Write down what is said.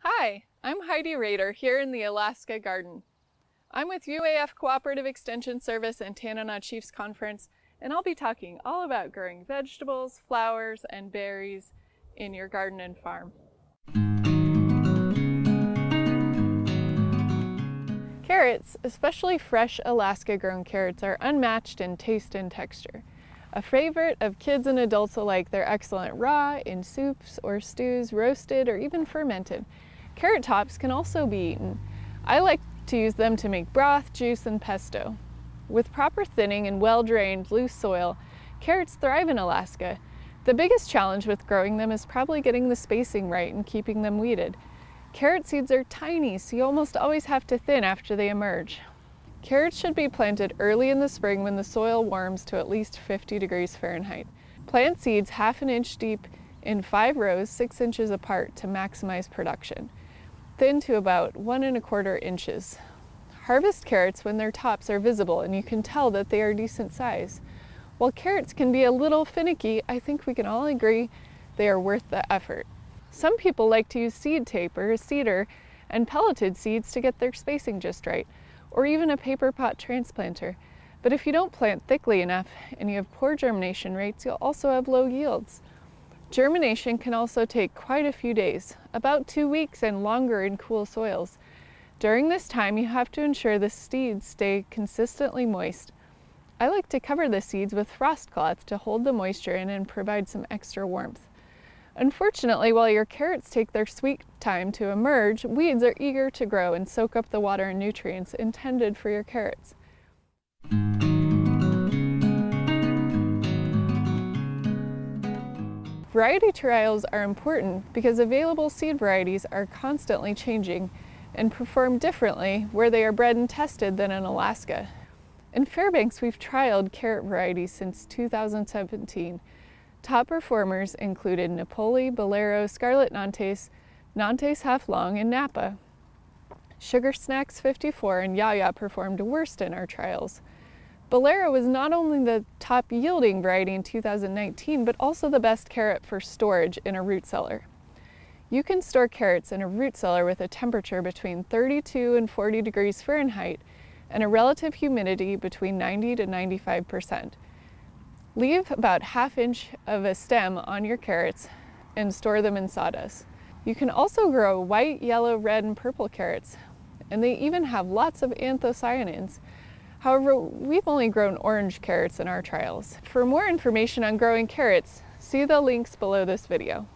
Hi, I'm Heidi Rader here in the Alaska Garden. I'm with UAF Cooperative Extension Service and Tanana Chiefs Conference, and I'll be talking all about growing vegetables, flowers, and berries in your garden and farm. Carrots, especially fresh Alaska grown carrots, are unmatched in taste and texture. A favorite of kids and adults alike, they're excellent raw, in soups or stews, roasted, or even fermented. Carrot tops can also be eaten. I like to use them to make broth, juice, and pesto. With proper thinning and well-drained, loose soil, carrots thrive in Alaska. The biggest challenge with growing them is probably getting the spacing right and keeping them weeded. Carrot seeds are tiny, so you almost always have to thin after they emerge. Carrots should be planted early in the spring when the soil warms to at least 50 degrees Fahrenheit. Plant seeds half an inch deep in five rows, six inches apart to maximize production. Thin to about one and a quarter inches. Harvest carrots when their tops are visible and you can tell that they are decent size. While carrots can be a little finicky, I think we can all agree they are worth the effort. Some people like to use seed tape or a seeder and pelleted seeds to get their spacing just right, or even a paper pot transplanter. But if you don't plant thickly enough and you have poor germination rates, you'll also have low yields. Germination can also take quite a few days, about two weeks and longer in cool soils. During this time, you have to ensure the seeds stay consistently moist. I like to cover the seeds with frost cloth to hold the moisture in and provide some extra warmth. Unfortunately, while your carrots take their sweet time to emerge, weeds are eager to grow and soak up the water and nutrients intended for your carrots. Variety trials are important because available seed varieties are constantly changing and perform differently where they are bred and tested than in Alaska. In Fairbanks, we've trialed carrot varieties since 2017 Top performers included Napoli, Bolero, Scarlet Nantes, Nantes Half Long, and Napa. Sugar Snacks 54 and Yaya performed worst in our trials. Bolero was not only the top yielding variety in 2019, but also the best carrot for storage in a root cellar. You can store carrots in a root cellar with a temperature between 32 and 40 degrees Fahrenheit and a relative humidity between 90 to 95 percent. Leave about half inch of a stem on your carrots and store them in sawdust. You can also grow white, yellow, red, and purple carrots, and they even have lots of anthocyanins. However, we've only grown orange carrots in our trials. For more information on growing carrots, see the links below this video.